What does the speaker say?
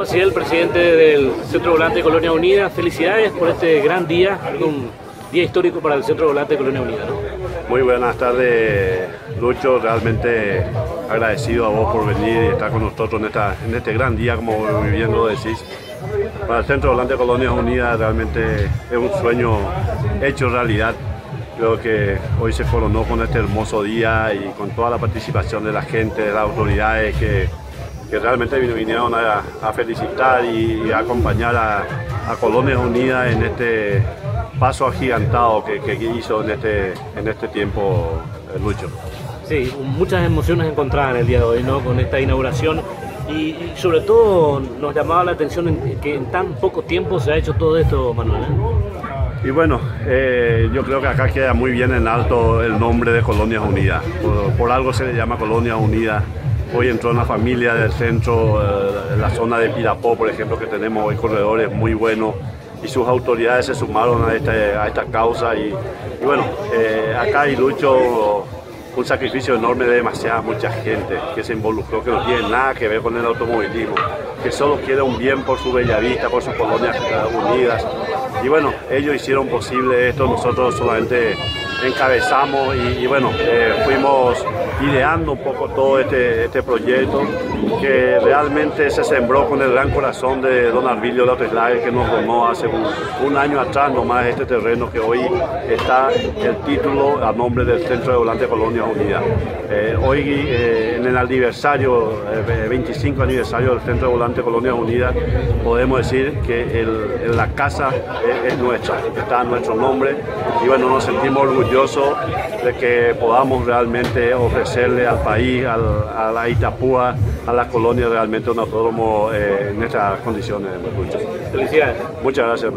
Maciel, presidente del Centro Volante de Colonia Unida, felicidades por este gran día, un día histórico para el Centro Volante de Colonia Unida. Muy buenas tardes, Lucho, realmente agradecido a vos por venir y estar con nosotros en, esta, en este gran día, como bien lo decís. Para el Centro Volante de Colonia Unida realmente es un sueño hecho realidad. Creo que hoy se coronó con este hermoso día y con toda la participación de la gente, de las autoridades que que realmente vinieron a, felicitar y, a acompañar a, Colonia Unida en este paso agigantado que, hizo en este, en este tiempo el Lucho. Sí, muchas emociones encontradas en el día de hoy, ¿no? Con esta inauguración y, sobre todo nos llamaba la atención que en tan poco tiempo se ha hecho todo esto, Manuel. ¿eh? Y bueno, eh, yo creo que acá queda muy bien en alto el nombre de Colonias Unidas. por algo se le llama Colonia Unida Hoy entró una familia del centro, eh, la zona de Pirapó, por ejemplo, que tenemos hoy corredores muy buenos y sus autoridades se sumaron a, este, a esta causa y, bueno, eh, acá hay Lucho un sacrificio enorme de demasiada mucha gente que se involucró, que no tiene nada que ver con el automovilismo, que solo quiere un bien por su bella vista, por sus colonias unidas. Y bueno, ellos hicieron posible esto, nosotros solamente encabezamos y, bueno, eh, fuimos ideando un poco todo este, este proyecto que realmente se sembró con el gran corazón de don Arbilio Lauteslager que nos donó hace un, año atrás nomás este terreno que hoy está el título a nombre del Centro de Volante Colonia Unida. Eh, hoy eh, en el aniversario, 25 aniversario del Centro de Volante Colonia Unida, podemos decir que la casa es, es nuestra, está a nuestro nombre y bueno, nos sentimos orgullosos de que podamos realmente ofrecerle al país, a la Itapúa, a la colonia realmente un autódromo eh, en estas condiciones. Felicidades. Muchas gracias.